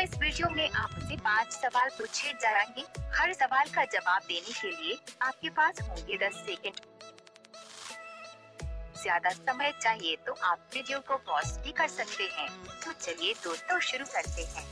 इस वीडियो में आपसे पाँच सवाल पूछे जाएँगे। हर सवाल का जवाब देने के लिए आपके पास होंगे दस सेकंड। ज़्यादा समय चाहिए तो आप वीडियो को पॉज भी कर सकते हैं। तो चलिए दोस्तों शुरू करते हैं।